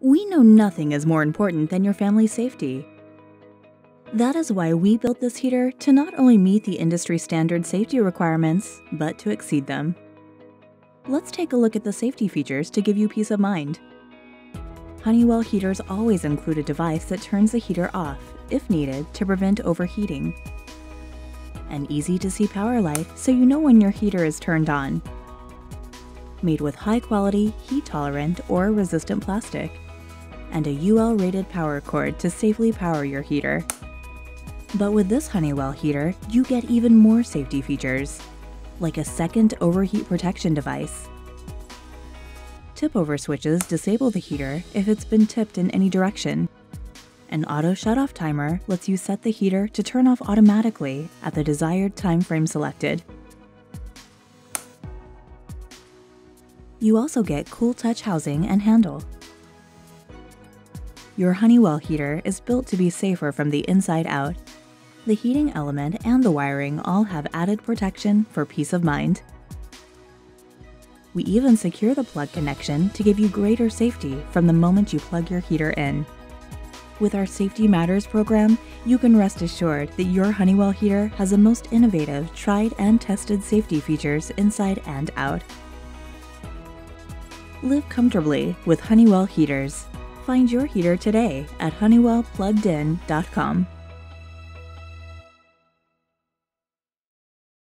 We know nothing is more important than your family's safety. That is why we built this heater to not only meet the industry standard safety requirements, but to exceed them. Let's take a look at the safety features to give you peace of mind. Honeywell heaters always include a device that turns the heater off, if needed, to prevent overheating. An easy to see power light so you know when your heater is turned on. Made with high quality, heat tolerant, or resistant plastic. And a UL rated power cord to safely power your heater. But with this Honeywell heater, you get even more safety features, like a second overheat protection device. Tip-over switches disable the heater if it's been tipped in any direction. An auto shut-off timer lets you set the heater to turn off automatically at the desired time frame selected. You also get cool touch housing and handle. Your Honeywell heater is built to be safer from the inside out the heating element and the wiring all have added protection for peace of mind. We even secure the plug connection to give you greater safety from the moment you plug your heater in. With our Safety Matters program, you can rest assured that your Honeywell heater has the most innovative, tried and tested safety features inside and out. Live comfortably with Honeywell heaters. Find your heater today at honeywellpluggedin.com.